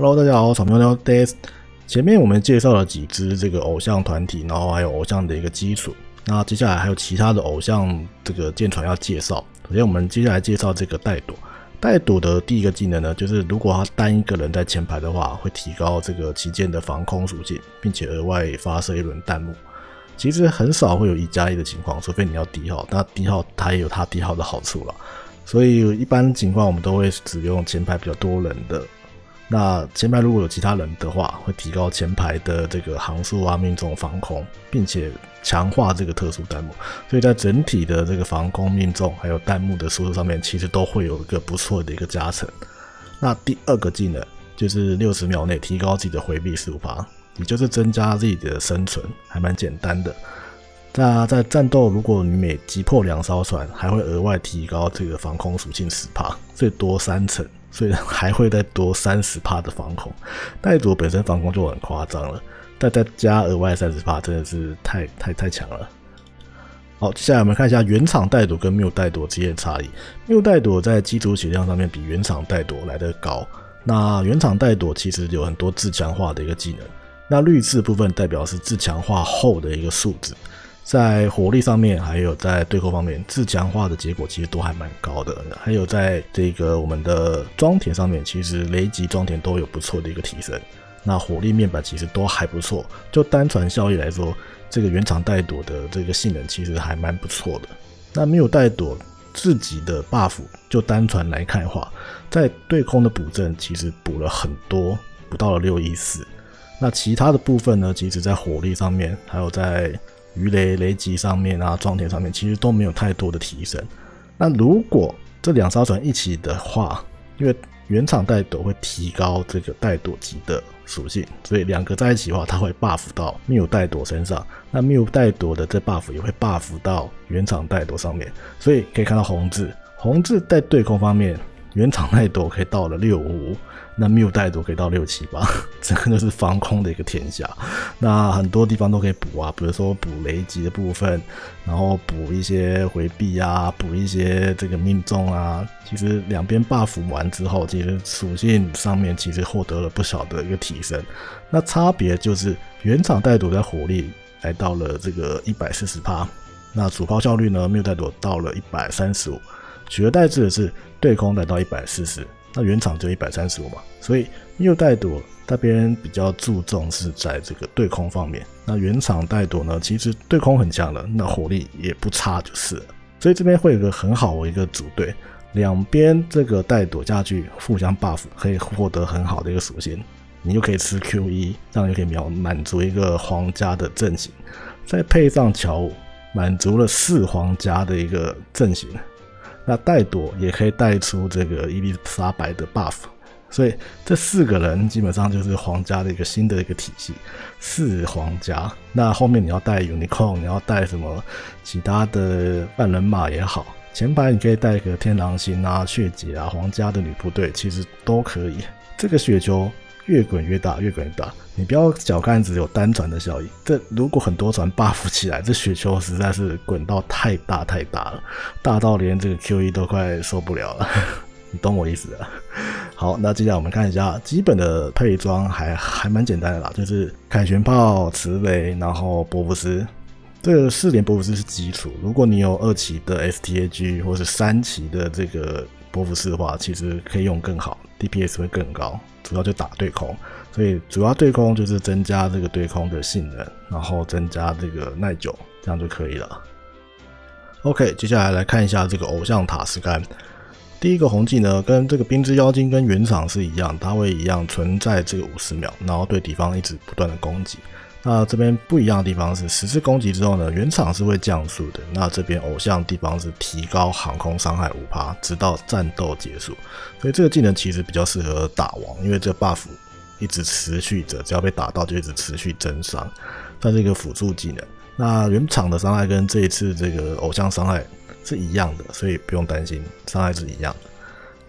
Hello，大家好，草喵喵 Days。前面我们介绍了几支这个偶像团体，然后还有偶像的一个基础。那接下来还有其他的偶像这个舰船要介绍。首先，我们接下来介绍这个带朵。带朵的第一个技能呢，就是如果他单一个人在前排的话，会提高这个旗舰的防空属性，并且额外发射一轮弹幕。其实很少会有一加一的情况，除非你要低号。那低号它也有它低号的好处了。所以一般情况我们都会使用前排比较多人的。那前排如果有其他人的话，会提高前排的这个航速啊、命中、防空，并且强化这个特殊弹幕。所以在整体的这个防空、命中还有弹幕的输出上面，其实都会有一个不错的一个加成。那第二个技能就是六十秒内提高自己的回避十五趴，也就是增加自己的生存，还蛮简单的。那在战斗，如果你每击破两艘船，还会额外提高这个防空属性十帕，最多三层，所以还会再多三十帕的防空。带组本身防空就很夸张了，但再加额外三十帕，真的是太太太强了。好，接下来我们看一下原厂带朵跟缪带朵之间的差异。缪带朵在基础血量上面比原厂带朵来得高。那原厂带朵其实有很多自强化的一个技能，那绿字部分代表是自强化后的一个数值。在火力上面，还有在对空方面，自强化的结果其实都还蛮高的。还有在这个我们的装填上面，其实雷击装填都有不错的一个提升。那火力面板其实都还不错。就单传效益来说，这个原厂带朵的这个性能其实还蛮不错的。那没有带朵自己的 buff，就单传来看的话，在对空的补正其实补了很多，补到了六一四。那其他的部分呢，其实在火力上面，还有在鱼雷雷击上面啊，装填上面其实都没有太多的提升。那如果这两艘船一起的话，因为原厂带朵会提高这个带朵级的属性，所以两个在一起的话，它会 buff 到缪带朵身上。那缪带朵的这 buff 也会 buff 到原厂带朵上面。所以可以看到红字，红字在对空方面，原厂带朵可以到了六五。那缪带朵可以到六七八，整个就是防空的一个天下。那很多地方都可以补啊，比如说补雷击的部分，然后补一些回避啊，补一些这个命中啊。其实两边 buff 完之后，其实属性上面其实获得了不小的一个提升。那差别就是原厂带朵的火力来到了这个一百四十帕，那主炮效率呢，缪带朵到了一百三十五，取而代之的是对空来到一百四十。那原厂就一百三十五嘛，所以右带朵那边比较注重是在这个对空方面。那原厂带朵呢，其实对空很强的，那火力也不差就是了。所以这边会有个很好的一个组队，两边这个带朵下去互相 buff，可以获得很好的一个属性。你又可以吃 Q 一，这样就可以秒满足一个皇家的阵型，再配上乔五，满足了四皇家的一个阵型。那带朵也可以带出这个伊丽莎白的 buff，所以这四个人基本上就是皇家的一个新的一个体系，四皇家。那后面你要带 unicorn，你要带什么其他的半人马也好，前排你可以带一个天狼星啊、血姐啊、皇家的女部队，其实都可以。这个雪球。越滚越大，越滚越大。你不要小看只有单船的效益，这如果很多船 buff 起来，这雪球实在是滚到太大太大了，大到连这个 Q E 都快受不了了。你懂我意思啊？好，那接下来我们看一下基本的配装，还还蛮简单的啦，就是凯旋炮、磁雷，然后波布斯。这个四连波布斯是基础，如果你有二期的 S T A G 或是三期的这个波伏斯的话，其实可以用更好，D P S 会更高。主要就打对空，所以主要对空就是增加这个对空的性能，然后增加这个耐久，这样就可以了。OK，接下来来看一下这个偶像塔斯干。第一个红技呢，跟这个冰之妖精跟原厂是一样，它会一样存在这个五十秒，然后对敌方一直不断的攻击。那这边不一样的地方是，十次攻击之后呢，原厂是会降速的。那这边偶像地方是提高航空伤害五趴，直到战斗结束。所以这个技能其实比较适合打王，因为这 buff 一直持续着，只要被打到就一直持续增伤。它是一个辅助技能。那原厂的伤害跟这一次这个偶像伤害是一样的，所以不用担心，伤害是一样的。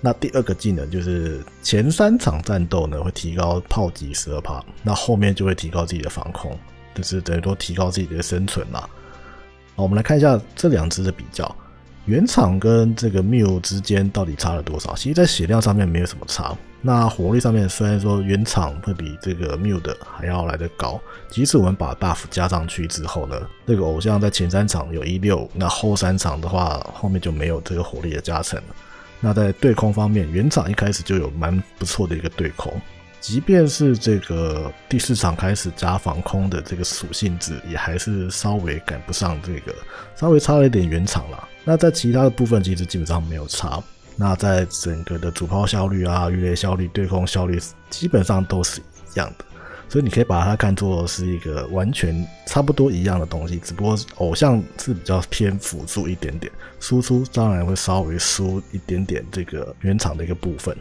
那第二个技能就是前三场战斗呢会提高炮击十二帕，那后面就会提高自己的防空，就是等于说提高自己的生存啦。好，我们来看一下这两只的比较。原厂跟这个 Miu 之间到底差了多少？其实，在血量上面没有什么差。那火力上面虽然说原厂会比这个 Miu 的还要来得高，即使我们把 buff 加上去之后呢，这个偶像在前三场有一六，那后三场的话，后面就没有这个火力的加成了。那在对空方面，原厂一开始就有蛮不错的一个对空。即便是这个第四场开始加防空的这个属性值，也还是稍微赶不上这个，稍微差了一点原厂了。那在其他的部分，其实基本上没有差。那在整个的主炮效率啊、鱼雷效率、对空效率，基本上都是一样的。所以你可以把它看作是一个完全差不多一样的东西，只不过偶像是比较偏辅助一点点，输出当然会稍微输一点点这个原厂的一个部分。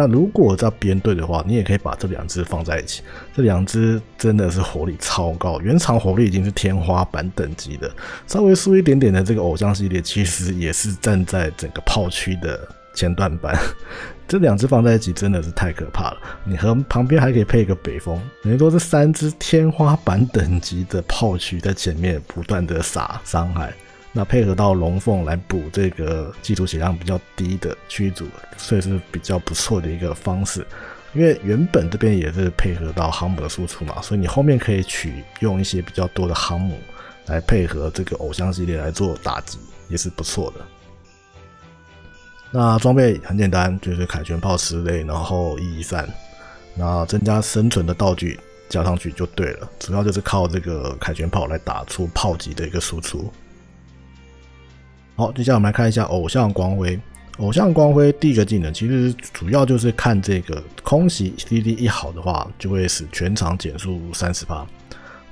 那如果在编队的话，你也可以把这两只放在一起。这两只真的是火力超高，原厂火力已经是天花板等级的。稍微输一点点的这个偶像系列，其实也是站在整个炮区的前段班。这两只放在一起真的是太可怕了。你和旁边还可以配一个北风，等于说这三只天花板等级的炮区在前面不断的撒伤害。那配合到龙凤来补这个基础血量比较低的驱逐，所以是比较不错的一个方式。因为原本这边也是配合到航母的输出嘛，所以你后面可以取用一些比较多的航母来配合这个偶像系列来做打击，也是不错的。那装备很简单，就是凯旋炮十类，然后一一三，那增加生存的道具加上去就对了。主要就是靠这个凯旋炮来打出炮击的一个输出。好，接下来我们来看一下偶像光辉。偶像光辉第一个技能其实主要就是看这个空袭 CD 一好的话，就会使全场减速三十趴。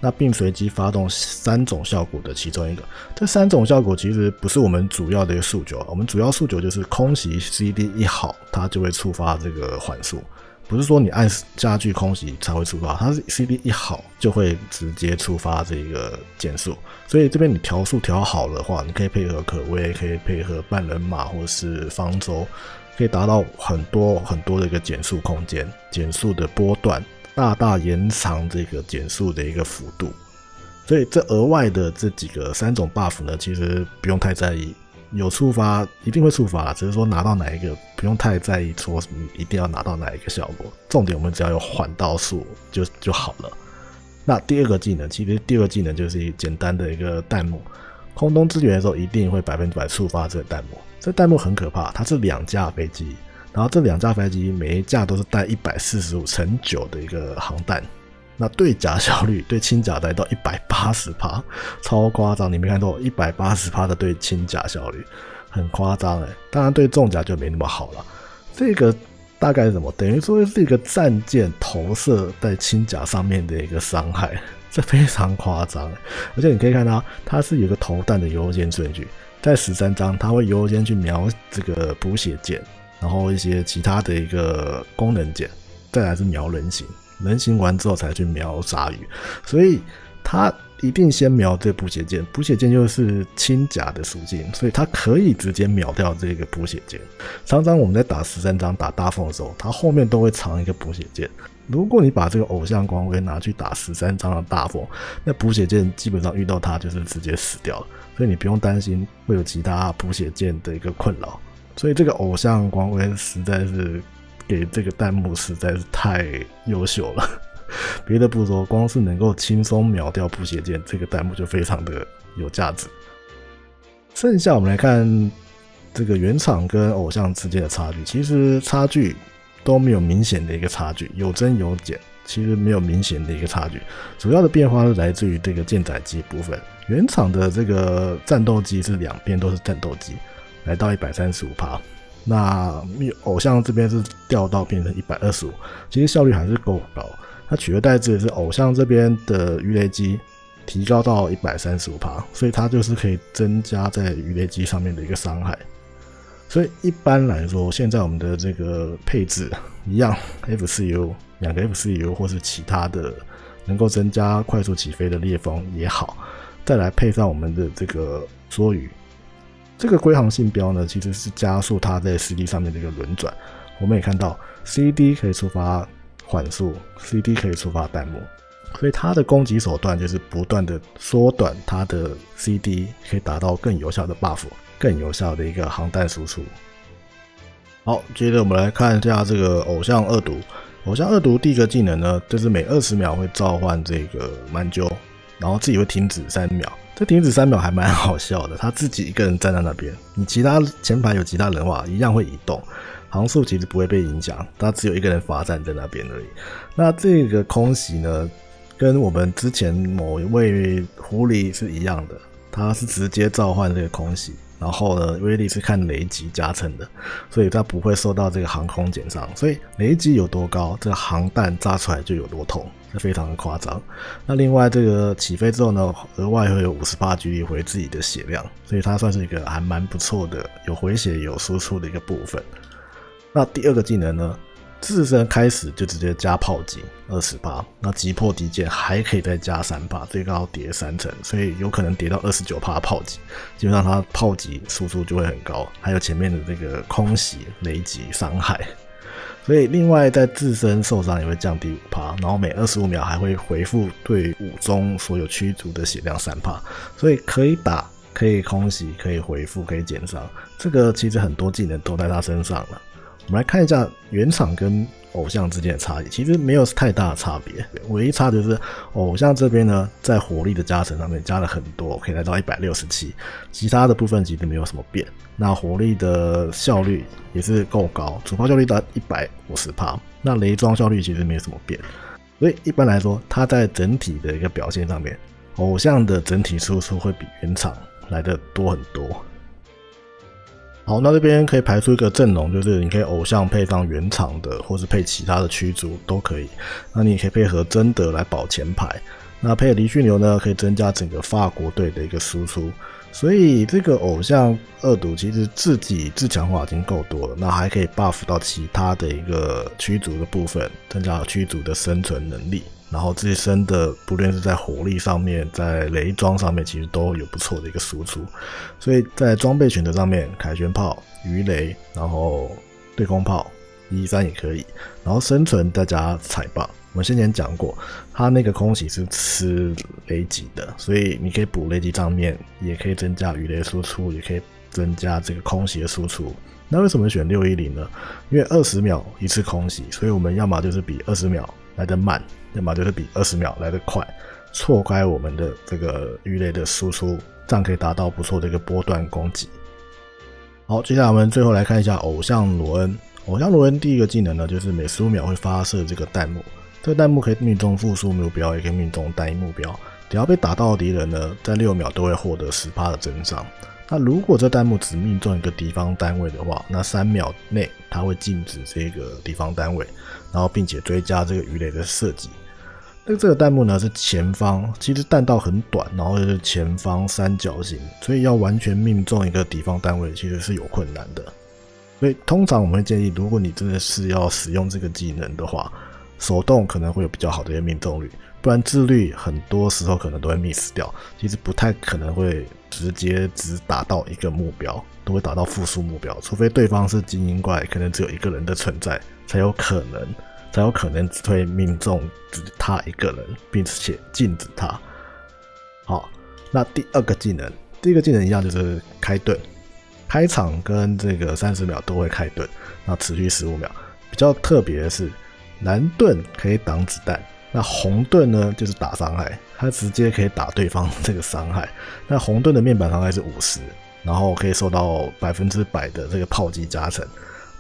那并随机发动三种效果的其中一个。这三种效果其实不是我们主要的一个诉求，我们主要诉求就是空袭 CD 一好，它就会触发这个缓速。不是说你按加剧空袭才会触发，它是 CD 一好就会直接触发这个减速，所以这边你调速调好的话，你可以配合可威，可以配合半人马或是方舟，可以达到很多很多的一个减速空间，减速的波段大大延长这个减速的一个幅度，所以这额外的这几个三种 buff 呢，其实不用太在意。有触发一定会触发，只是说拿到哪一个不用太在意，说一定要拿到哪一个效果。重点我们只要有缓道数就就好了。那第二个技能，其实第二个技能就是简单的一个弹幕，空中支援的时候一定会百分之百触发这个弹幕。这弹幕很可怕，它是两架飞机，然后这两架飞机每一架都是带一百四十五乘九的一个航弹。那对甲效率对轻甲来到一百八十趴，超夸张！你没看到一百八十趴的对轻甲效率，很夸张哎。当然对重甲就没那么好了。这个大概是什么？等于说是一个战舰投射在轻甲上面的一个伤害，这非常夸张。而且你可以看到，它是有个投弹的优先顺序，在十三章它会优先去瞄这个补血舰，然后一些其他的一个功能键，再来是瞄人形。人形完之后才去瞄鲨鱼，所以他一定先瞄这补血剑。补血剑就是轻甲的属性，所以他可以直接秒掉这个补血剑。常常我们在打十三张打大凤的时候，他后面都会藏一个补血剑。如果你把这个偶像光辉拿去打十三张的大凤，那补血剑基本上遇到他就是直接死掉了，所以你不用担心会有其他补血剑的一个困扰。所以这个偶像光辉实在是。给这个弹幕实在是太优秀了，别的不说，光是能够轻松秒掉补血剑，这个弹幕就非常的有价值。剩下我们来看这个原厂跟偶像之间的差距，其实差距都没有明显的一个差距，有增有减，其实没有明显的一个差距。主要的变化是来自于这个舰载机部分，原厂的这个战斗机是两边都是战斗机，来到一百三十五帕。那偶像这边是掉到变成一百二十五，其实效率还是够高。它取而代之的是偶像这边的鱼雷机提高到一百三十五帕，所以它就是可以增加在鱼雷机上面的一个伤害。所以一般来说，现在我们的这个配置一样，F 四 U 两个 F 四 U 或是其他的能够增加快速起飞的裂缝也好，再来配上我们的这个梭鱼。这个归航性标呢，其实是加速它在 CD 上面的一个轮转。我们也看到，CD 可以触发缓速，CD 可以触发弹幕，所以它的攻击手段就是不断的缩短它的 CD，可以达到更有效的 buff，更有效的一个航弹输出。好，接着我们来看一下这个偶像恶毒。偶像恶毒第一个技能呢，就是每二十秒会召唤这个蛮鸠，然后自己会停止三秒。这停止三秒还蛮好笑的，他自己一个人站在那边，你其他前排有其他人的话，一样会移动，航速其实不会被影响，他只有一个人罚站在那边而已。那这个空袭呢，跟我们之前某一位狐狸是一样的，他是直接召唤这个空袭。然后呢，威力是看雷击加成的，所以它不会受到这个航空减伤。所以雷击有多高，这个航弹炸出来就有多痛，是非常的夸张。那另外这个起飞之后呢，额外会有五十八 G 回自己的血量，所以它算是一个还蛮不错的，有回血有输出的一个部分。那第二个技能呢？自身开始就直接加炮击二十八，那击破敌舰还可以再加三帕，最高叠三层，所以有可能叠到二十九帕炮击，基本上它炮击输出就会很高。还有前面的这个空袭雷击伤害，所以另外在自身受伤也会降低五帕，然后每二十五秒还会回复对武中所有驱逐的血量三帕，所以可以打，可以空袭，可以回复，可以减伤。这个其实很多技能都在他身上了。我们来看一下原厂跟偶像之间的差异，其实没有太大的差别，唯一差就是偶像这边呢，在火力的加成上面加了很多，可以来到一百六十七，其他的部分其实没有什么变。那火力的效率也是够高，主炮效率达一百五十帕，那雷装效率其实没有什么变。所以一般来说，它在整体的一个表现上面，偶像的整体输出会比原厂来的多很多。好，那这边可以排出一个阵容，就是你可以偶像配上原厂的，或是配其他的驱逐都可以。那你也可以配合真德来保前排。那配离训流呢，可以增加整个法国队的一个输出。所以这个偶像二毒其实自己自强化已经够多了，那还可以 buff 到其他的一个驱逐的部分，增加驱逐的生存能力。然后自身的不论是在火力上面，在雷装上面，其实都有不错的一个输出。所以在装备选择上面，凯旋炮、鱼雷，然后对空炮一三也可以。然后生存再加彩棒，我们先前讲过，它那个空袭是吃雷击的，所以你可以补雷击账面，也可以增加鱼雷输出，也可以增加这个空袭的输出。那为什么选六一零呢？因为二十秒一次空袭，所以我们要么就是比二十秒来的慢。要么就是比二十秒来得快，错开我们的这个鱼雷的输出，这样可以达到不错的一个波段攻击。好，接下来我们最后来看一下偶像罗恩。偶像罗恩第一个技能呢，就是每十五秒会发射这个弹幕，这个弹幕可以命中复数目标，也可以命中单一目标。只要被打到敌人呢，在六秒都会获得十趴的增伤。那如果这弹幕只命中一个敌方单位的话，那三秒内它会禁止这个敌方单位，然后并且追加这个鱼雷的射击。那这个弹幕呢是前方，其实弹道很短，然后是前方三角形，所以要完全命中一个敌方单位其实是有困难的。所以通常我们会建议，如果你真的是要使用这个技能的话，手动可能会有比较好的一个命中率，不然自律很多时候可能都会 miss 掉。其实不太可能会直接只达到一个目标，都会达到复数目标，除非对方是精英怪，可能只有一个人的存在，才有可能。才有可能只会命中只他一个人，并且禁止他。好，那第二个技能，第一个技能一样就是开盾，开场跟这个三十秒都会开盾，那持续十五秒。比较特别的是，蓝盾可以挡子弹，那红盾呢就是打伤害，它直接可以打对方这个伤害。那红盾的面板伤害是五十，然后可以受到百分之百的这个炮击加成。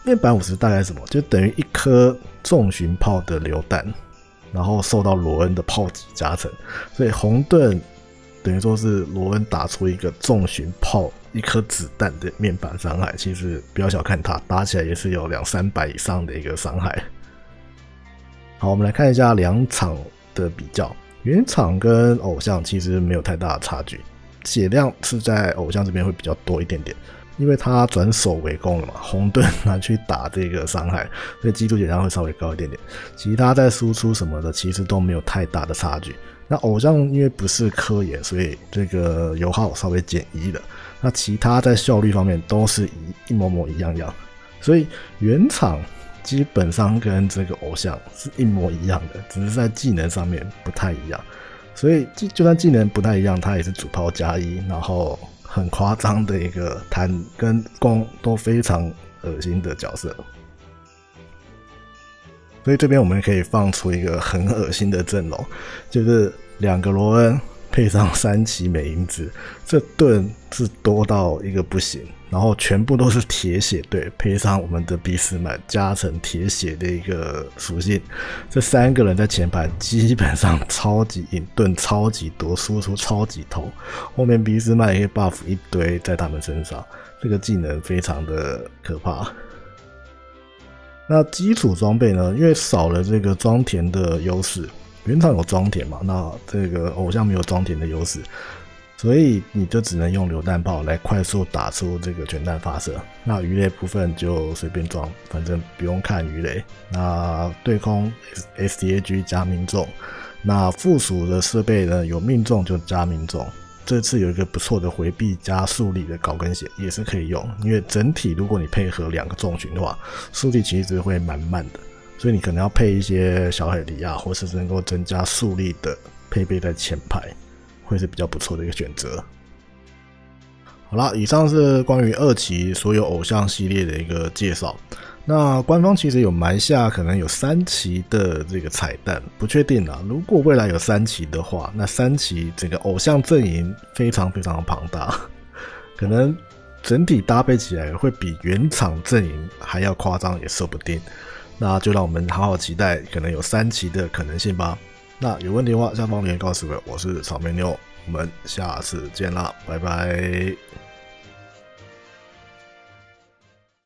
面板五十大概什么？就等于一颗重巡炮的榴弹，然后受到罗恩的炮击加成，所以红盾等于说是罗恩打出一个重巡炮一颗子弹的面板伤害。其实不要小看它，打起来也是有两三百以上的一个伤害。好，我们来看一下两场的比较，原厂跟偶像其实没有太大的差距，血量是在偶像这边会比较多一点点。因为他转守为攻了嘛，红盾拿去打这个伤害，所以基础血量会稍微高一点点。其他在输出什么的，其实都没有太大的差距。那偶像因为不是科研，所以这个油耗稍微减一了。那其他在效率方面都是一一模模一样样。所以原厂基本上跟这个偶像是一模一样的，只是在技能上面不太一样。所以就就算技能不太一样，他也是主炮加一，然后很夸张的一个弹跟攻都非常恶心的角色。所以这边我们可以放出一个很恶心的阵容，就是两个罗恩配上三奇美因子，这盾是多到一个不行。然后全部都是铁血队，配上我们的俾斯麦加成铁血的一个属性，这三个人在前排基本上超级隐盾超级多，输出超级痛。后面俾斯麦也 buff 一堆在他们身上，这个技能非常的可怕。那基础装备呢？因为少了这个装填的优势，原厂有装填嘛，那这个偶像没有装填的优势。所以你就只能用榴弹炮来快速打出这个全弹发射，那鱼雷部分就随便装，反正不用看鱼雷。那对空 S D A G 加命中，那附属的设备呢有命中就加命中。这次有一个不错的回避加速力的高跟鞋也是可以用，因为整体如果你配合两个重巡的话，速力其实会蛮慢的，所以你可能要配一些小海狸啊，或是能够增加速力的配备在前排。会是比较不错的一个选择。好了，以上是关于二期所有偶像系列的一个介绍。那官方其实有埋下可能有三期的这个彩蛋，不确定啊。如果未来有三期的话，那三期整个偶像阵营非常非常的庞大，可能整体搭配起来会比原厂阵营还要夸张，也说不定。那就让我们好好期待，可能有三期的可能性吧。那有问题的话，下方留言告诉我。我是草莓妞，我们下次见啦，拜拜。